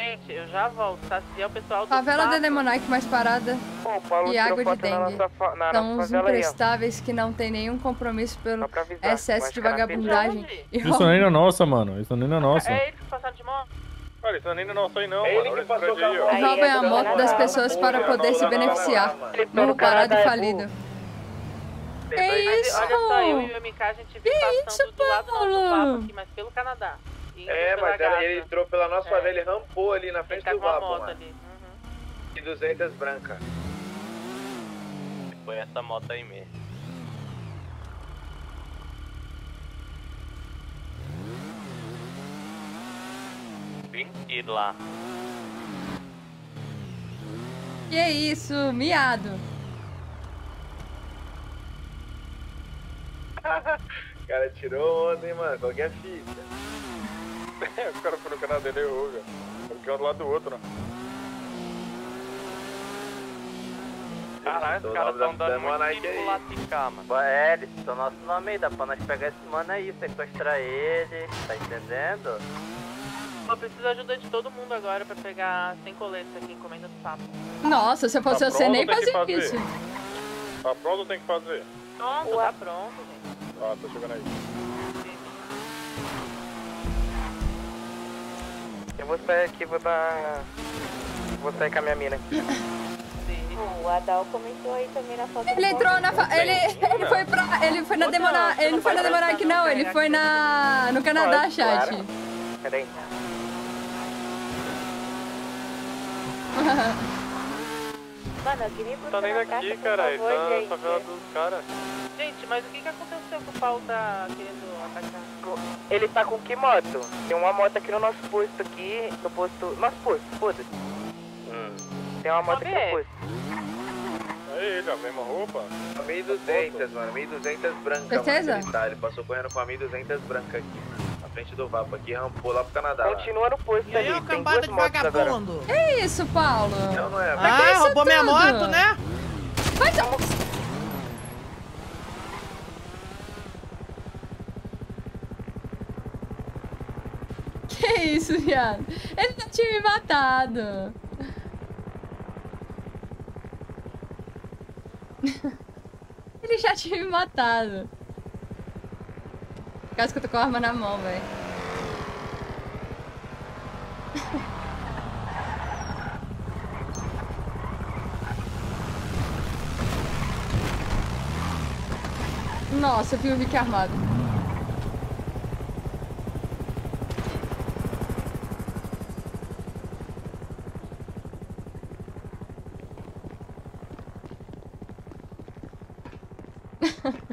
Gente, eu já volto, tá? Se é o pessoal do Favela Pato, de Demonic mais parada Pô, e água de na dengue. nossa, na São ó. imprestáveis que não tem nenhum compromisso pelo avisar. excesso de na vagabundagem Isso roubo. nem é nossa, mano. Isso nem é nossa. É eles que passaram de moto? Cara, isso nem é nossa aí não, É mano. ele Olha que aí, roubem a moto das pessoas para poder se beneficiar. No parado e falido. Que isso? olha só, eu e o MK a gente veio Que passando isso, do lado do nosso Paulo? papo aqui, mas pelo Canadá. É, mas ela- ele entrou pela nossa É. favela e rampou ali na Ele frente tá do Vapo, moto mano. ali. Uhum. E 200 branca. Foi essa moto aí mesmo. Vinte lá. Que isso, miado. O cara tirou onda, hein, mano. Qualquer fita. o cara foi no canal dele errou, velho. Porque é um do lado do outro, né? Caralho, Tô os caras lá tão da- dando da muito pro lado de cá, mano. É, eles estão nosso nome aí, dá pra nós pegar esse mano aí, sequestrar ele, tá entendendo? Eu preciso da ajuda de todo mundo agora pra pegar 100 coletes aqui, encomenda do papo. Nossa, se eu fosse Tá você, nem fazia fazer. isso. Tá pronto ou tem que fazer? Pronto, tá pronto, gente. Ah, tá chegando aí. Vou sair aqui, vou dar... Vou sair com a minha mina aqui. O Adal comentou aí também na foto Ele entrou na. fa- Ele, ele foi pra. Ele foi na Ou Demona. não, você Ele não foi na prestar, não. Ele foi na. No Canadá, Pode, chat. claro. Peraí. Mano, alguém me Tá nem daqui, cara, ele tá na favela dos caras. Gente, mas o que que aconteceu que o Paulo tá querendo atacar? Ele tá com que moto? Tem uma moto aqui no nosso posto aqui, no posto... Nosso posto, foda-se. Hum. Tem uma moto aqui no posto. É ele, a mesma roupa. 1.200, mano. 1.200 branca, Certeza? mano. Ele, tá. ele passou correndo com a 1.200 branca aqui. Na frente do Vapo aqui, rampou lá pro Canadá. Continua no posto E aí, ali, ó, tem cambada duas de motos agora. vagabundo. Que isso, Paulo? Não, não é. Mas Ah, isso roubou minha tudo? moto, né? Vai, isso, viado? Ele já tinha me matado. Ele já tinha me matado. Caso que eu tô com a arma na mão, velho. Nossa, eu vi o Vicky armado.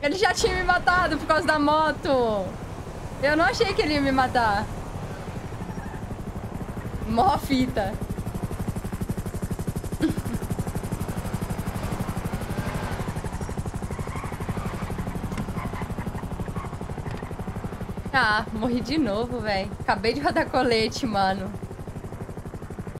Ele já tinha me matado por causa da moto. Eu não achei que ele ia me matar. Mó fita. Ah, morri de novo, velho. Acabei de rodar colete, mano.